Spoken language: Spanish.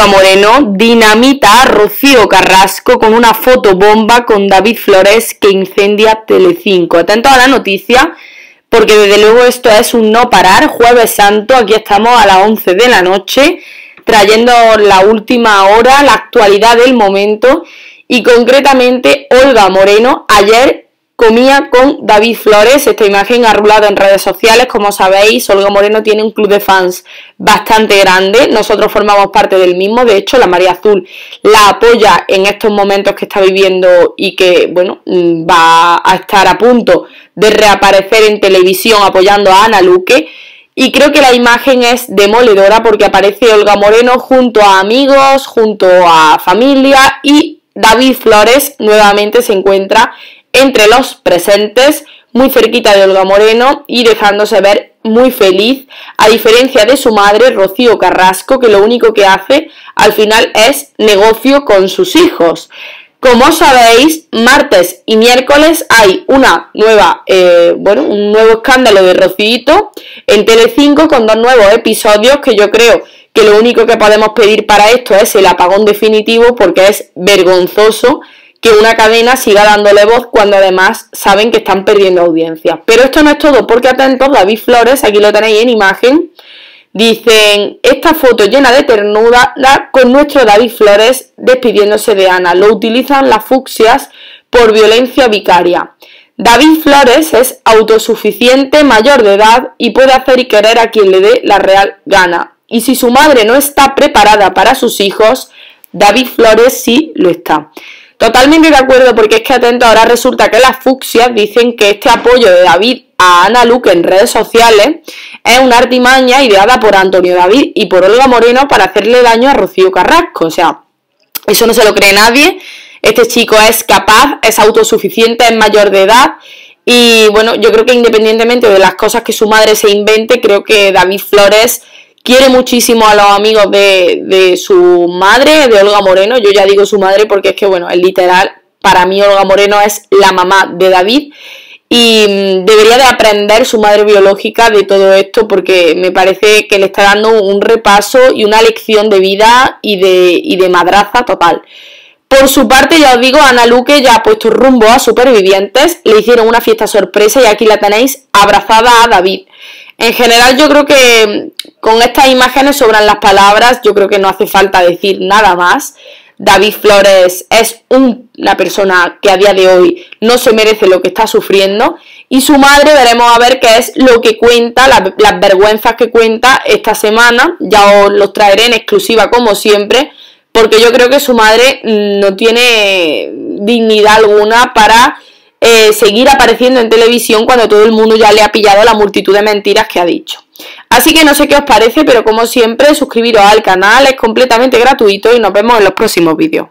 Olga Moreno dinamita a Rocío Carrasco con una fotobomba con David Flores que incendia Telecinco. Atento a la noticia porque desde luego esto es un no parar. Jueves Santo, aquí estamos a las 11 de la noche trayendo la última hora, la actualidad del momento y concretamente Olga Moreno ayer comía con David Flores. Esta imagen ha rulado en redes sociales. Como sabéis, Olga Moreno tiene un club de fans bastante grande. Nosotros formamos parte del mismo. De hecho, la María Azul la apoya en estos momentos que está viviendo y que, bueno, mm, va a estar a punto de reaparecer en televisión apoyando a Ana Luque. Y creo que la imagen es demoledora porque aparece Olga Moreno junto a amigos, junto a familia y David Flores nuevamente se encuentra entre los presentes, muy cerquita de Olga Moreno y dejándose ver muy feliz, a diferencia de su madre, Rocío Carrasco, que lo único que hace al final es negocio con sus hijos. Como sabéis, martes y miércoles hay una nueva, eh, bueno, un nuevo escándalo de Rocío en Telecinco con dos nuevos episodios que yo creo que lo único que podemos pedir para esto es el apagón definitivo porque es vergonzoso que una cadena siga dándole voz cuando además saben que están perdiendo audiencia. Pero esto no es todo, porque atentos, David Flores, aquí lo tenéis en imagen, dicen, esta foto llena de ternura con nuestro David Flores despidiéndose de Ana. Lo utilizan las fucsias por violencia vicaria. David Flores es autosuficiente, mayor de edad y puede hacer y querer a quien le dé la real gana. Y si su madre no está preparada para sus hijos, David Flores sí lo está. Totalmente de acuerdo, porque es que atento, ahora resulta que las fucsias dicen que este apoyo de David a Ana Luque en redes sociales es una artimaña ideada por Antonio David y por Olga Moreno para hacerle daño a Rocío Carrasco. O sea, eso no se lo cree nadie. Este chico es capaz, es autosuficiente, es mayor de edad. Y bueno, yo creo que independientemente de las cosas que su madre se invente, creo que David Flores quiere muchísimo a los amigos de, su madre, de Olga Moreno. Yo ya digo su madre porque es que, bueno, es literal. Para mí Olga Moreno es la mamá de David y mm, debería de aprender su madre biológica de todo esto porque me parece que le está dando un repaso y una lección de vida y de, y de madraza total. Por su parte, ya os digo, Ana Luque ya ha puesto rumbo a Supervivientes, le hicieron una fiesta sorpresa y aquí la tenéis abrazada a David. En general yo creo que con estas imágenes sobran las palabras, yo creo que no hace falta decir nada más. David Flores es una persona que a día de hoy no se merece lo que está sufriendo. Y su madre veremos a ver qué es lo que cuenta, las, vergüenzas que cuenta esta semana, ya os los traeré en exclusiva como siempre, porque yo creo que su madre no tiene dignidad alguna para eh, seguir apareciendo en televisión cuando todo el mundo ya le ha pillado la multitud de mentiras que ha dicho. Así que no sé qué os parece, pero como siempre, suscribiros al canal, es completamente gratuito y nos vemos en los próximos vídeos.